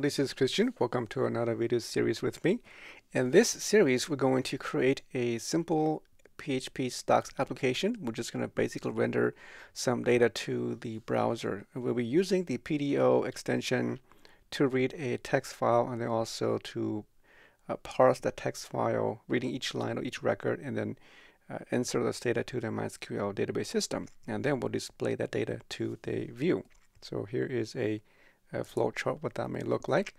this is Christian. Welcome to another video series with me. In this series, we're going to create a simple PHP stocks application. We're just going to basically render some data to the browser. We'll be using the PDO extension to read a text file and then also to uh, parse that text file, reading each line of each record, and then uh, insert this data to the MySQL database system. And then we'll display that data to the view. So here is a uh, flow chart what that may look like.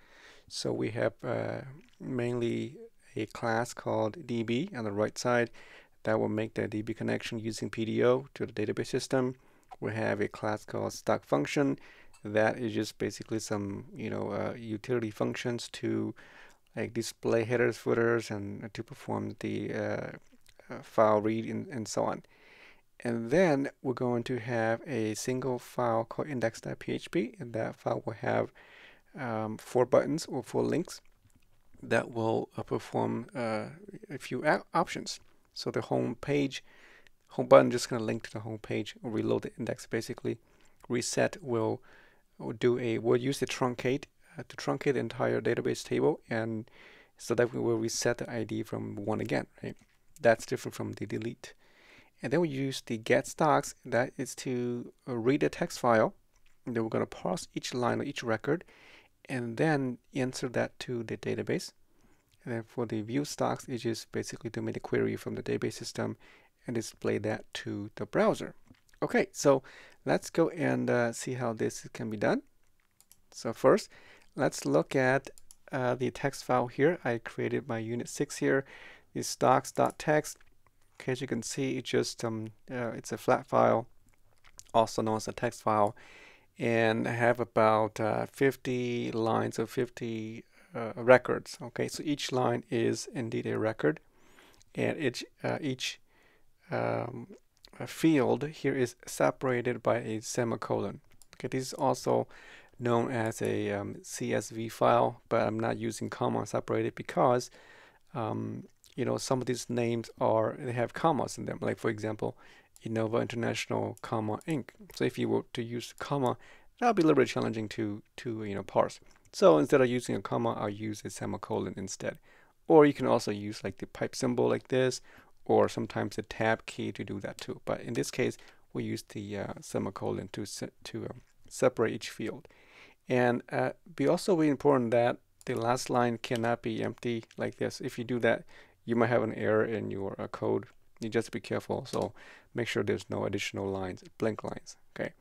So we have uh, mainly a class called DB on the right side that will make the DB connection using PDO to the database system. We have a class called stock function that is just basically some you know uh, utility functions to like display headers, footers, and to perform the uh, uh, file read and, and so on. And then we're going to have a single file called index.php, and that file will have um, four buttons or four links that will uh, perform uh, a few options. So the home page, home button just going to link to the home page or reload the index basically. Reset will, will do a, we'll use the truncate uh, to truncate the entire database table and so that we will reset the ID from one again, right? That's different from the delete. And then we use the get stocks, that is to uh, read a text file. And then we're going to parse each line of each record and then insert that to the database. And then for the view stocks, it's just basically to make a query from the database system and display that to the browser. Okay, so let's go and uh, see how this can be done. So first, let's look at uh, the text file here. I created my unit 6 here, the stocks.txt. Okay, as you can see, it's just um, uh, it's a flat file, also known as a text file, and I have about uh, 50 lines of 50 uh, records. Okay, so each line is indeed a record, and each uh, each um, field here is separated by a semicolon. Okay, this is also known as a um, CSV file, but I'm not using comma separated because um, you know, some of these names are, they have commas in them. Like for example, Innova International, comma, Inc. So if you were to use comma, that would be a little bit challenging to, to, you know, parse. So instead of using a comma, I'll use a semicolon instead. Or you can also use like the pipe symbol like this, or sometimes the tab key to do that too. But in this case, we use the uh, semicolon to, se to um, separate each field. And uh, be also very important that the last line cannot be empty like this. If you do that, you might have an error in your uh, code. You just be careful. So make sure there's no additional lines, blank lines. Okay.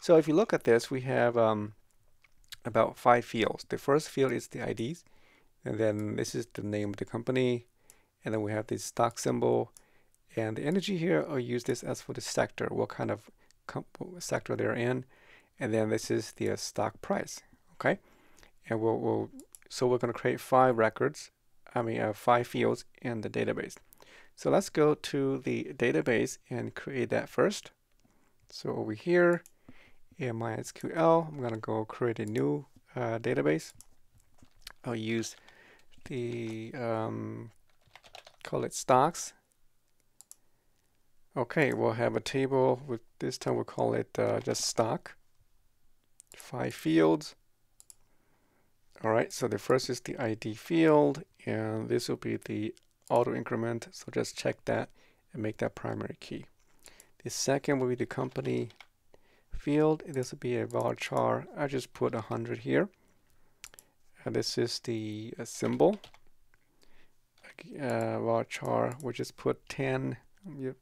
So if you look at this, we have um, about five fields. The first field is the IDs, and then this is the name of the company, and then we have the stock symbol, and the energy here. I'll use this as for the sector, what kind of sector they're in, and then this is the uh, stock price. Okay, and we'll, we'll so we're going to create five records I mean, uh, five fields in the database. So let's go to the database and create that first. So over here in MySQL, I'm going to go create a new uh, database. I'll use the, um, call it stocks. Okay, we'll have a table with this time we'll call it uh, just stock. Five fields. All right, so the first is the ID field, and this will be the auto increment. So just check that and make that primary key. The second will be the company field. This will be a varchar. I just put 100 here. And this is the uh, symbol. Uh, varchar, we just put 10.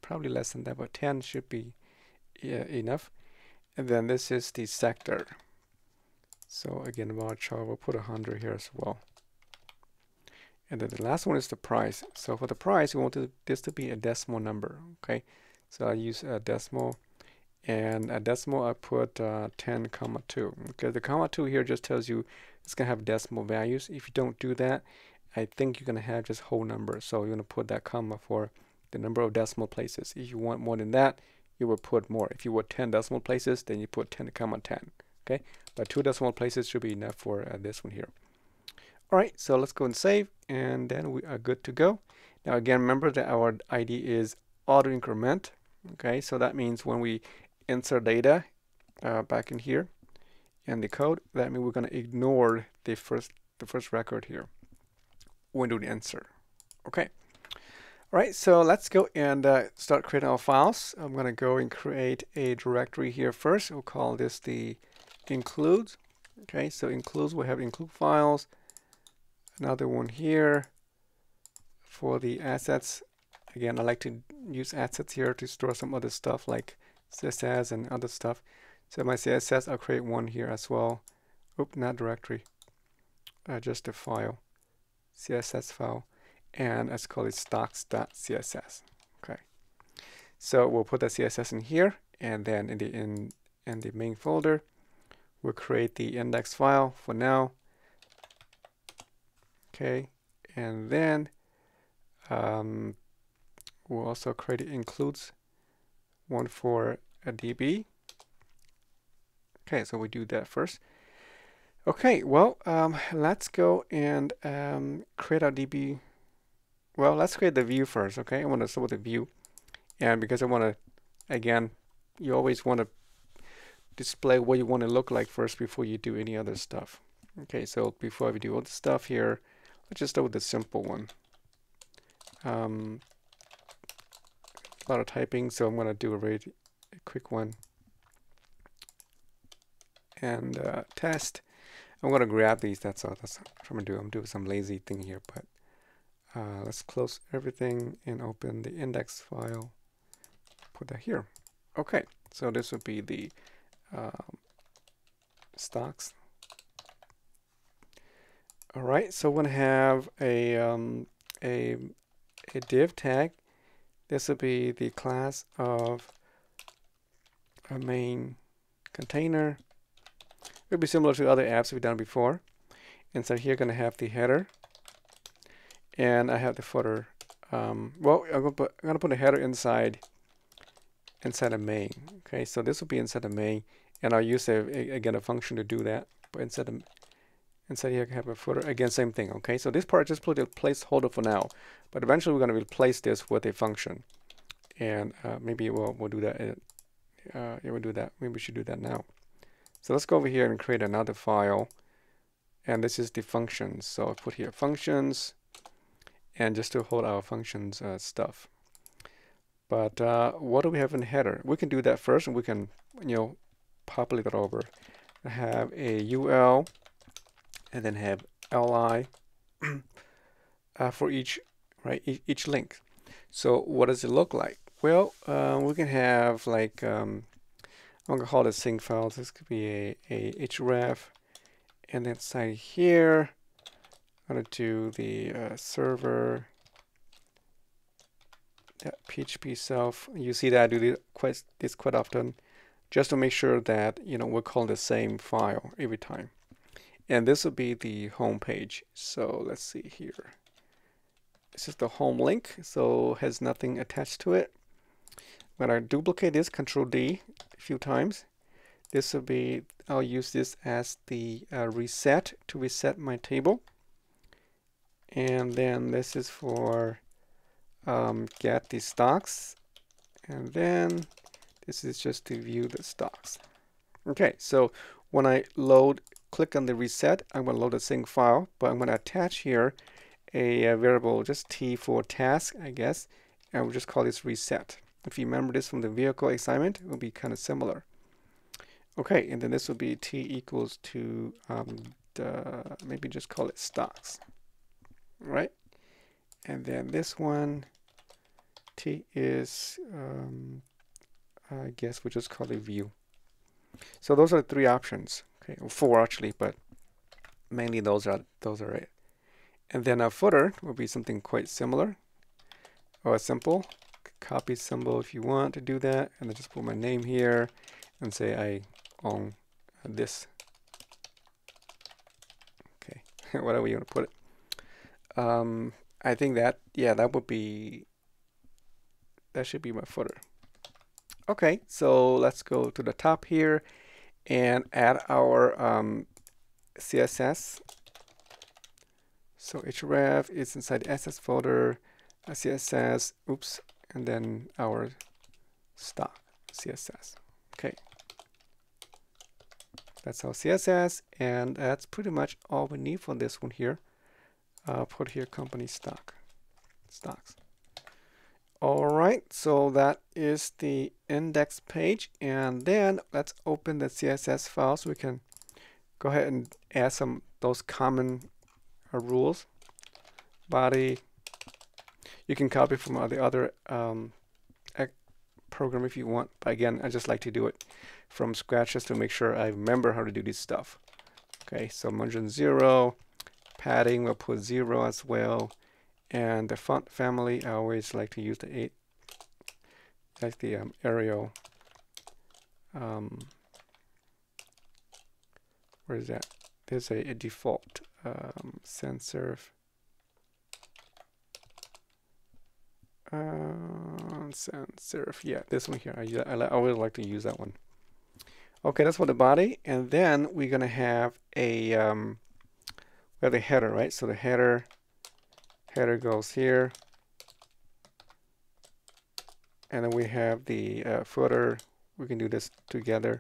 Probably less than that, but 10 should be yeah, enough. And then this is the sector. So again, varchar, we'll put 100 here as well. And then the last one is the price. So for the price, we want to, this to be a decimal number. Okay, so I use a decimal, and a decimal I put uh, 10 comma 2. Okay, the comma 2 here just tells you it's gonna have decimal values. If you don't do that, I think you're gonna have just whole numbers. So you're gonna put that comma for the number of decimal places. If you want more than that, you will put more. If you want 10 decimal places, then you put 10 comma 10 okay but two decimal places should be enough for uh, this one here all right so let's go and save and then we are good to go now again remember that our ID is auto increment okay so that means when we insert data uh, back in here in the code that means we're going to ignore the first the first record here when doing insert. Okay. All right, so let's go and uh, start creating our files. I'm going to go and create a directory here first. We'll call this the includes. Okay, so includes, we have include files. Another one here for the assets. Again, I like to use assets here to store some other stuff like CSS and other stuff. So my CSS, I'll create one here as well. Oop, not directory, uh, just a file, CSS file and let's call it stocks.css. Okay. So we'll put the CSS in here and then in the in in the main folder we'll create the index file for now. Okay, and then um, we'll also create includes one for a DB. Okay, so we do that first. Okay, well, um, let's go and um, create our DB well, let's create the view first, okay? I want to start with the view. And because I want to, again, you always want to display what you want to look like first before you do any other stuff. Okay, so before we do all the stuff here, let's just start with the simple one. Um, a lot of typing, so I'm going to do a very a quick one. And uh, test. I'm going to grab these, that's all. That's what I'm going to do. I'm doing some lazy thing here, but uh, let's close everything and open the index file. Put that here. Okay, so this would be the um, stocks. All right, so we're gonna have a um, a a div tag. This will be the class of a main container. It'll be similar to other apps we've done before. And so here, gonna have the header and I have the footer. Um, well, I'm gonna, put, I'm gonna put a header inside inside a main. Okay, so this will be inside the main, and I'll use a, a, again a function to do that. But instead the inside here, I have a footer. Again, same thing. Okay, so this part I just put a placeholder for now, but eventually we're going to replace this with a function, and uh, maybe we'll we'll do that. Uh, yeah, we'll do that. Maybe we should do that now. So let's go over here and create another file, and this is the functions. So I put here functions and just to hold our functions uh, stuff. But uh, what do we have in header? We can do that first, and we can, you know, populate over. I have a UL, and then have LI uh, for each, right, e each link. So what does it look like? Well, uh, we can have like, um, I'm gonna call it sync files. This could be a, a href, and then inside here, I'm to do the uh, server that PHP self. You see that I do this quite, this quite often just to make sure that you know we're calling the same file every time. And this will be the home page. So let's see here. This is the home link, so has nothing attached to it. When I duplicate this, Control D a few times, this will be, I'll use this as the uh, reset to reset my table and then this is for um, get the stocks and then this is just to view the stocks okay so when I load click on the reset I'm going to load a sync file but I'm going to attach here a, a, variable just t for task I guess and we'll just call this reset. If you remember this from the vehicle assignment it will be kind of similar. Okay and then this will be t equals to um, the, maybe just call it stocks right? And then this one, T is, um, I guess we'll just call it view. So those are three options. Okay, well, four actually, but mainly those are those are it. And then a footer will be something quite similar or simple. Copy symbol if you want to do that, and then just put my name here and say I own this. Okay, whatever you want to put it. Um, I think that, yeah, that would be, that should be my footer. Okay, so let's go to the top here and add our um, CSS. So href is inside assets folder, CSS, oops, and then our stock CSS. Okay. that's our CSS, and that's pretty much all we need for this one here. I'll put here company stock, stocks. All right, so that is the index page, and then let's open the CSS file so we can go ahead and add some those common uh, rules. Body, you can copy from the other um, program if you want. But again, I just like to do it from scratch just to make sure I remember how to do this stuff. Okay, so margin zero, padding we'll put zero as well. And the font family, I always like to use the eight, like the um, Arial. Um, where is that? There's a, a default um, sans serif. Uh, sans serif. Yeah, this one here. I, I, I always like to use that one. Okay, that's for the body. And then we're going to have a, um, we have the header, right? So the header, header goes here. And then we have the uh, footer. We can do this together.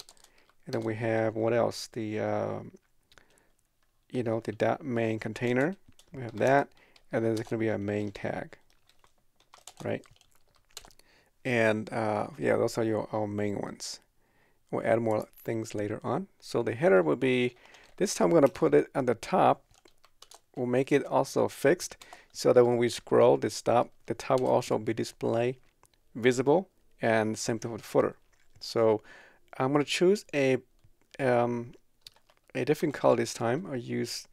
And then we have, what else? The, um, you know, the main container. We have that. And then there's going to be a main tag right? And uh, yeah, those are your our main ones. We'll add more things later on. So the header will be, this time we're going to put it on the top. We'll make it also fixed so that when we scroll the top, the top will also be display visible and same thing with the footer. So I'm going to choose a um, a different color this time. I use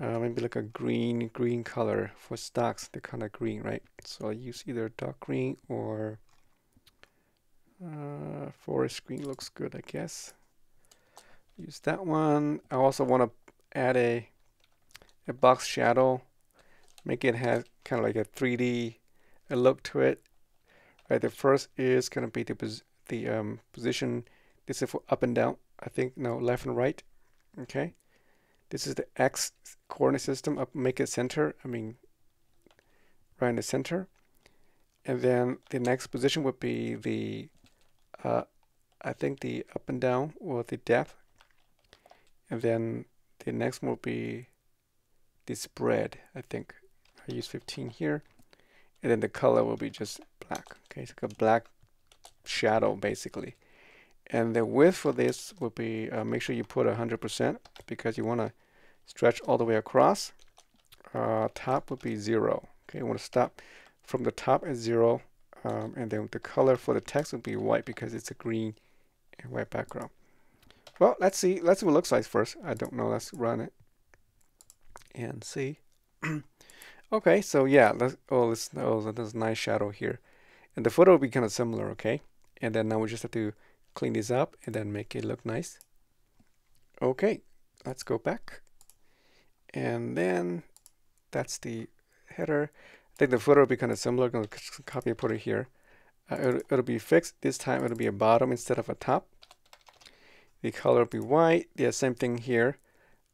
uh, maybe like a green green color for stocks they're kind of green right so I use either dark green or uh, forest green looks good I guess use that one I also want to add a a box shadow make it have kind of like a 3d a look to it right the first is going to be the, pos the um, position this is for up and down I think no left and right okay this is the X coordinate system up make it center. I mean, right in the center. And then the next position would be the, uh, I think the up and down or the depth. And then the next one would be the spread. I think I use 15 here. And then the color will be just black. Okay, it's like a black shadow basically. And the width for this will be, uh, make sure you put 100% because you want to stretch all the way across. Uh, top would be zero. Okay, I want to stop from the top at zero. Um, and then the color for the text would be white because it's a green and white background. Well, let's see. Let's see what it looks like first. I don't know. Let's run it and see. okay, so yeah. Let's, oh, this, oh, there's a nice shadow here. And the footer will be kind of similar, okay? And then now we just have to clean this up and then make it look nice. Okay, let's go back. And then that's the header. I think the footer will be kind of similar. I'm going to copy and put it here. Uh, it'll, it'll, be fixed. This time it'll be a bottom instead of a top. The color will be white. Yeah, same thing here.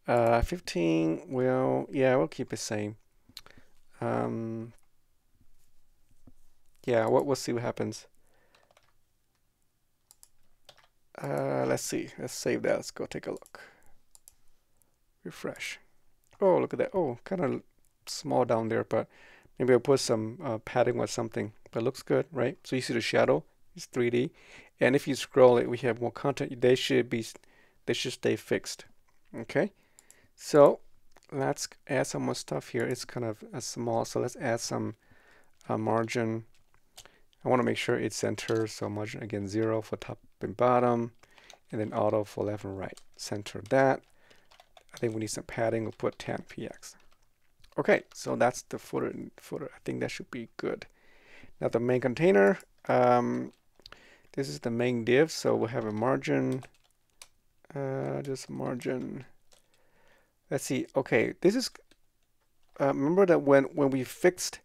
Uh, 15, well, yeah, we'll keep it same. Um, yeah, what, we'll see what happens. Uh, let's see. Let's save that. Let's go take a look. Refresh. Oh, look at that. Oh, kind of small down there, but maybe I'll put some uh, padding or something. But looks good, right? So you see the shadow, it's 3D. And if you scroll it, we have more content. They should be, they should stay fixed. Okay. So let's add some more stuff here. It's kind of a small, so let's add some uh, margin. I want to make sure it's center. So margin again, zero for top and bottom, and then auto for left and right. Center that. I think we need some padding. We'll put 10 px. Okay, so that's the footer. Footer. I think that should be good. Now the main container. Um, this is the main div, so we'll have a margin. Uh, just margin. Let's see. Okay, this is. Uh, remember that when when we fixed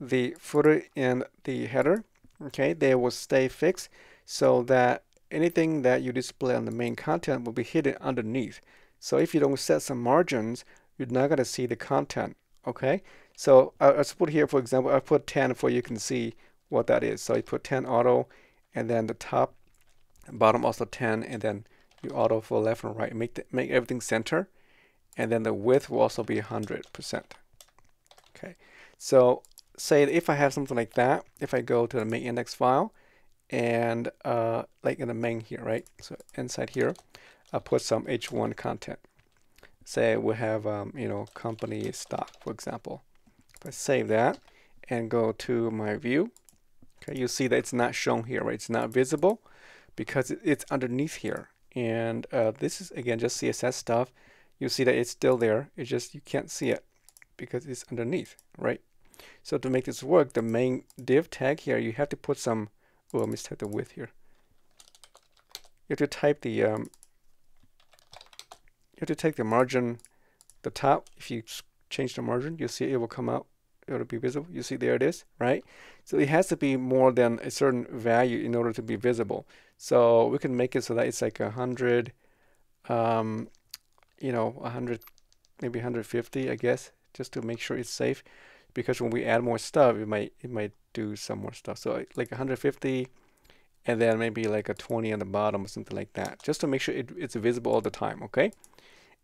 the footer and the header, okay, they will stay fixed so that anything that you display on the main content will be hidden underneath. So if you don't set some margins, you're not going to see the content. Okay. So I, I put here, for example, I put 10 for you can see what that is. So I put 10 auto and then the top bottom also 10 and then you auto for left and right, make the, make everything center, and then the width will also be 100%. Okay, so say if I have something like that, if I go to the main index file, and uh, like in the main here, right? So inside here, I'll put some H1 content. Say we have, um, you know, company stock, for example. If I save that and go to my view, okay, you see that it's not shown here, right? It's not visible because it's underneath here. And uh, this is, again, just CSS stuff. You see that it's still there. It's just you can't see it because it's underneath, right? So to make this work, the main div tag here, you have to put some, oh, me type the width here. You have to type the, um, you have to take the margin, the top, if you change the margin, you'll see it will come out, it'll be visible. You see there it is, right? So it has to be more than a certain value in order to be visible. So we can make it so that it's like a hundred, um, you know, a hundred, maybe 150, I guess, just to make sure it's safe. Because when we add more stuff, it might it might do some more stuff. So like 150, and then maybe like a 20 on the bottom or something like that, just to make sure it, it's visible all the time. Okay.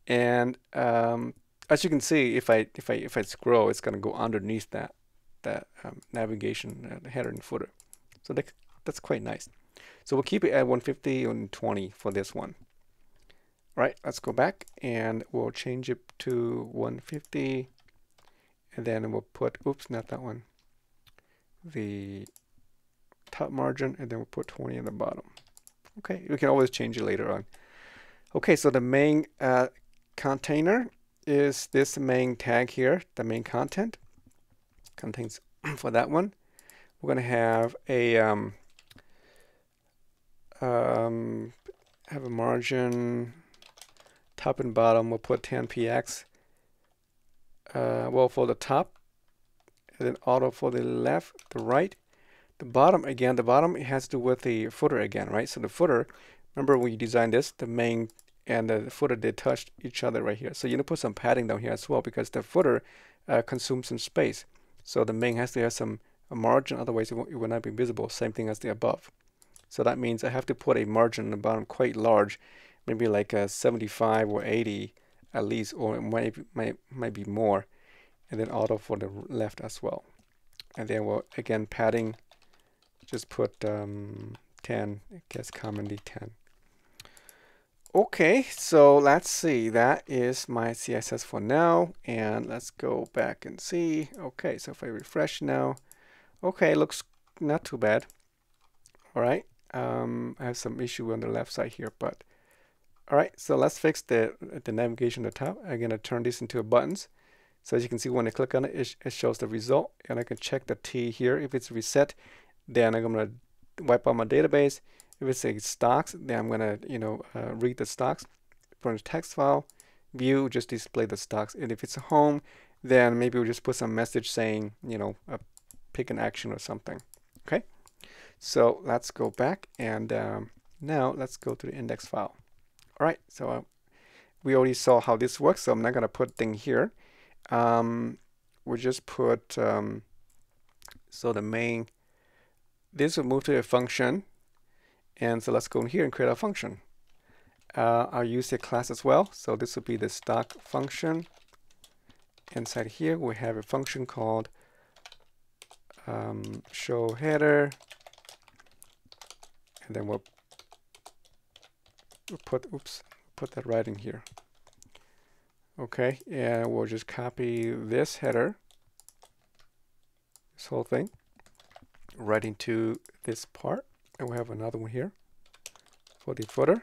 And um, as you can see, if I if I if I scroll, it's gonna go underneath that that um, navigation uh, header and footer. So that, that's quite nice. So we'll keep it at 150 and 20 for this one. Right, let's go back and we'll change it to 150 and then we'll put, oops, not that one, the top margin and then we'll put 20 in the bottom. Okay, we can always change it later on. Okay, so the main uh, container is this main tag here, the main content contains for that one. We're going to have a um, um, have a margin top and bottom. We'll put 10px. Uh, well, for the top, and then auto for the left, the right. The bottom again. The bottom it has to do with the footer again, right? So the footer. Remember when you designed this, the main and the footer they touch each other right here. So you need to put some padding down here as well because the footer uh, consumes some space. So the main has to have some margin, otherwise it, it will not be visible. Same thing as the above. So that means I have to put a margin on the bottom quite large, maybe like a 75 or 80 at least, or it might, might, might be more. And then auto for the left as well. And then we'll, again, padding, just put um, 10, I guess commonly 10. Okay, so let's see. That is my CSS for now. And let's go back and see. Okay, so if I refresh now, okay, looks not too bad. All right, um, I have some issue on the left side here, but all right, so let's fix the, the navigation at the top. I'm gonna turn this into buttons. So as you can see, when I click on it, it, it shows the result. And I can check the T here. If it's reset, then I'm gonna wipe out my database if it's a stocks, then I'm gonna you know uh, read the stocks from the text file. View just display the stocks, and if it's home, then maybe we'll just put some message saying you know uh, pick an action or something. Okay, so let's go back and um, now let's go to the index file. Right, so uh, we already saw how this works, so I'm not gonna put thing here. Um, we'll just put um, so the main this will move to a function and so let's go in here and create a function. Uh, I'll use a class as well. So this will be the stock function. Inside here, we have a function called um, show header. And then we'll put, oops, put that right in here. Okay, and we'll just copy this header, this whole thing, right into this part. And we have another one here for the footer.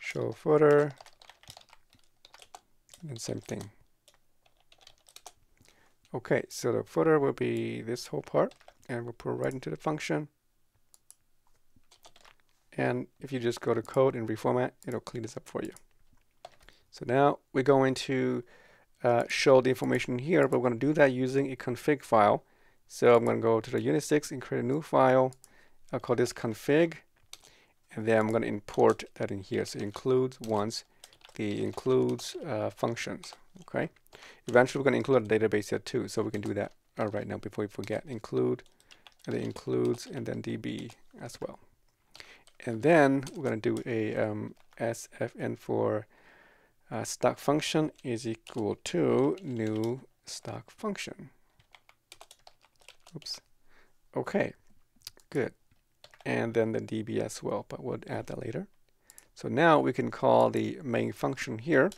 Show footer. And same thing. Okay, so the footer will be this whole part. And we'll put it right into the function. And if you just go to code and reformat, it'll clean this up for you. So now we're going to uh, show the information here, but we're going to do that using a config file. So I'm going to go to the Unit6 and create a new file. I'll call this config and then I'm going to import that in here. So includes once the includes uh, functions. Okay. Eventually we're going to include a database here too, so we can do that uh, right now before we forget. Include and it includes and then DB as well. And then we're going to do a um, SFN for uh, stock function is equal to new stock function. Oops. Okay, good. And then the DB as well, but we'll add that later. So now we can call the main function here.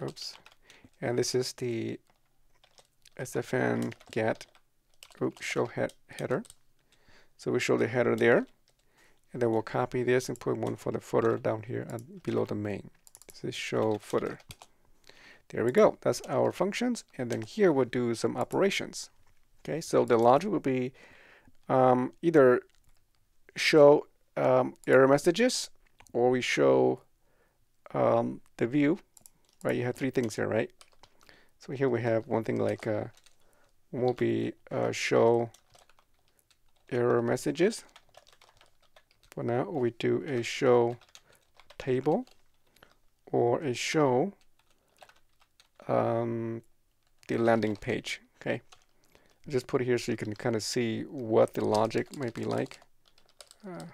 Oops. And this is the SFN get oops, show head header. So we show the header there. And then we'll copy this and put one for the footer down here and below the main. This is show footer. There we go. That's our functions. And then here we'll do some operations. Okay, so the logic will be um, either show um, error messages or we show um, the view, right? You have three things here, right? So here we have one thing like uh, will be uh, show error messages. For now, we do a show table or a show um, the landing page. Okay, I just put it here so you can kind of see what the logic might be like. Uh,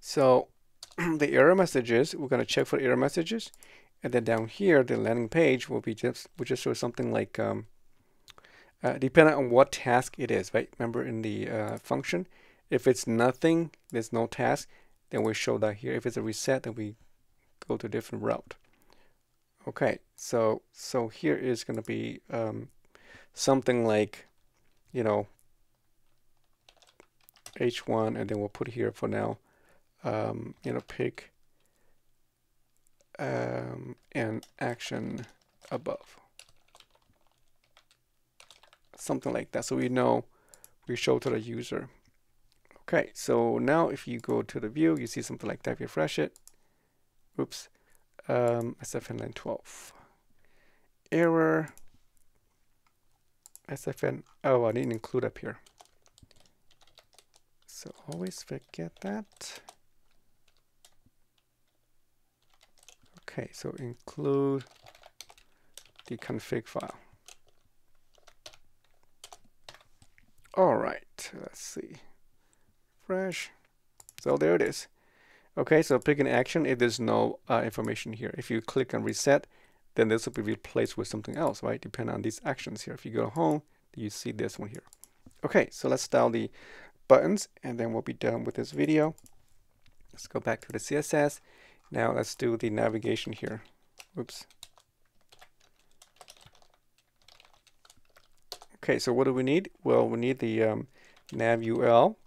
so the error messages, we're going to check for error messages. And then down here, the landing page will be just, will just show something like, um, uh, depending on what task it is, right? Remember in the uh, function, if it's nothing, there's no task, then we show that here. If it's a reset, then we go to a different route. Okay, so so here is going to be um, something like, you know, H1, and then we'll put here for now, um, you know, pick um, an action above. Something like that. So we know we show to the user. Okay, so now if you go to the view, you see something like that, refresh it. Oops, um, SFN line 12. Error, SFN, oh, I didn't include up here. So always forget that. Okay, so include the config file. All right, let's see. Fresh. So there it is. Okay, so pick an action if there's no uh, information here. If you click on reset, then this will be replaced with something else, right? Depending on these actions here. If you go home, you see this one here. Okay, so let's style the buttons and then we'll be done with this video. Let's go back to the CSS. Now let's do the navigation here. Oops. Okay, so what do we need? Well, we need the um, nav UL.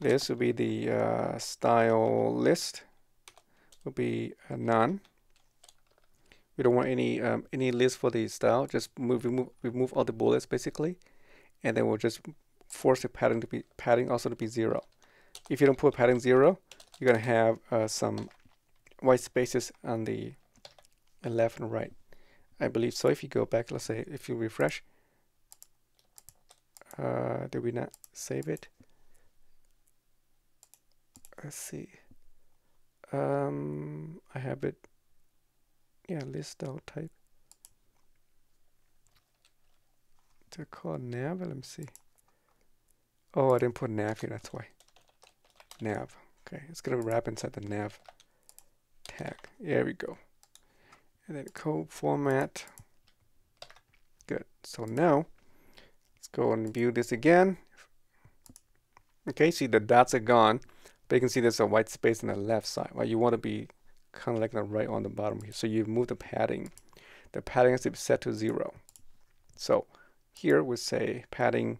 This will be the uh, style list. Will be uh, none. We don't want any um, any list for the style. Just move remove remove all the bullets basically, and then we'll just force the padding to be padding also to be zero. If you don't put padding zero, you're gonna have uh, some white spaces on the left and right. I believe so. If you go back, let's say if you refresh, uh, did we not save it? Let's see. Um, I have it. Yeah, list out type. To call nav. Let me see. Oh, I didn't put nav here, that's why. Nav. Okay, it's to wrap inside the nav tag. There we go. And then code format. Good. So now, go and view this again. Okay, see the dots are gone, but you can see there's a white space on the left side. Right? You want to be kind of like the right on the bottom here. So you move the padding. The padding has to be set to zero. So here we say padding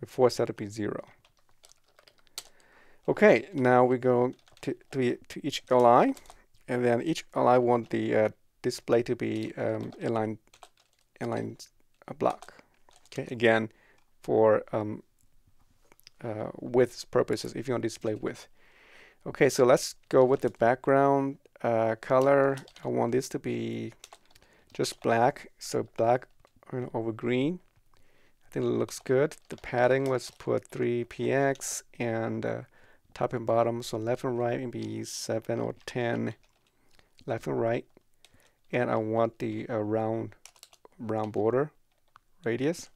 before set to be zero. Okay, now we go to, to, to each LI, and then each LI want the uh, display to be um, inline, inline block. Okay, again, for um, uh, width purposes, if you want to display width. Okay, so let's go with the background uh, color. I want this to be just black, so black over green I think it looks good. The padding was put 3px and uh, top and bottom, so left and right maybe 7 or 10 left and right. And I want the uh, round, round border radius.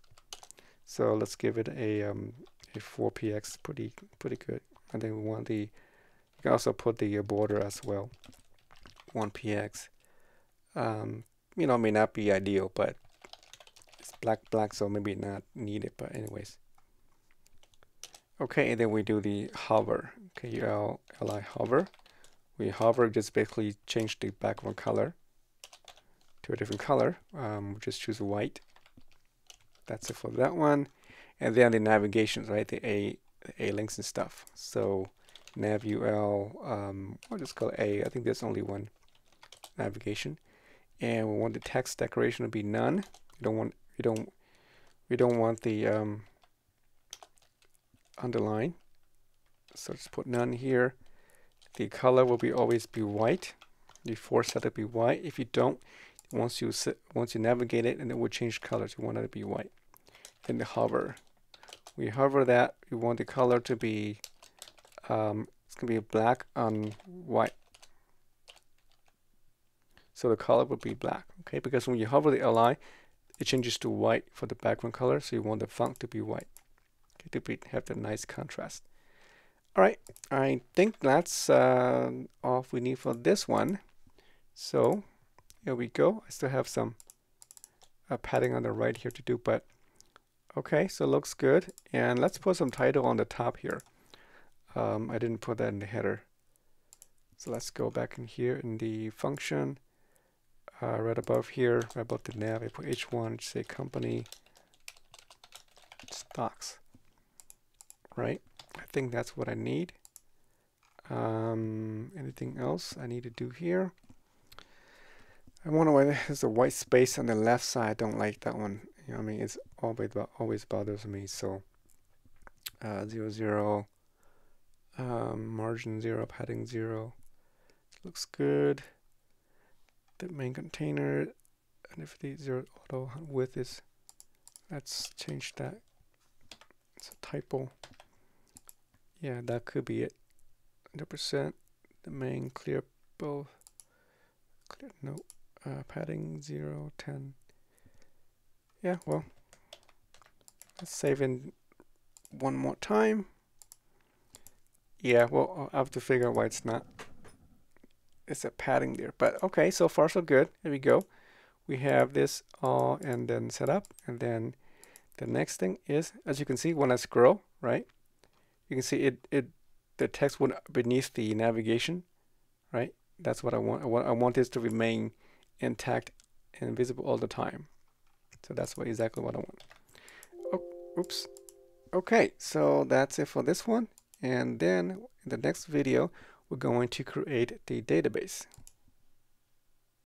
So let's give it a um, a 4px, pretty pretty good. And then we want the you can also put the border as well, 1px. Um, you know, may not be ideal, but it's black black, so maybe not needed. But anyways. Okay, and then we do the hover. Okay, L li hover. We hover, just basically change the background color to a different color. Um, just choose white. That's it for that one. And then the navigations, right? The A, the A links and stuff. So navul, um, I'll just call A. I think there's only one navigation. And we want the text decoration to be none. We don't want we don't we don't want the um, underline. So just put none here. The color will be always be white. You force that to be white. If you don't, once you once you navigate it, and it will change colors. You want it to be white. The hover. We hover that. We want the color to be. Um, it's gonna be black on white. So the color will be black. Okay, because when you hover the li, it changes to white for the background color. So you want the font to be white. Okay, to be, have the nice contrast. All right, I think that's uh, all we need for this one. So here we go. I still have some uh, padding on the right here to do, but okay, so looks good. And let's put some title on the top here. Um, I didn't put that in the header. So let's go back in here in the function. Uh, right above here, right above the nav, I put h1, say company stocks, right? I think that's what I need. Um, anything else I need to do here? I wonder why there's a white space on the left side. I don't like that one. You know, I mean, it's always always bothers me. So, uh, zero zero, um, margin zero, padding zero, looks good. The main container, and if the zero auto width is, let's change that. It's a typo. Yeah, that could be it. 100%. The main clear both. Clear, no. Uh, padding 0, 10. Yeah, well. Let's save in one more time. Yeah, well, I'll have to figure out why it's not. It's a padding there. But okay, so far so good. Here we go. We have this all and then set up. And then the next thing is, as you can see, when I scroll, right? you can see it, it the text would beneath the navigation, right? That's what I want. I want, I want this to remain intact and visible all the time. So that's what exactly what I want. Oh, oops. Okay, so that's it for this one. And then in the next video, we're going to create the database.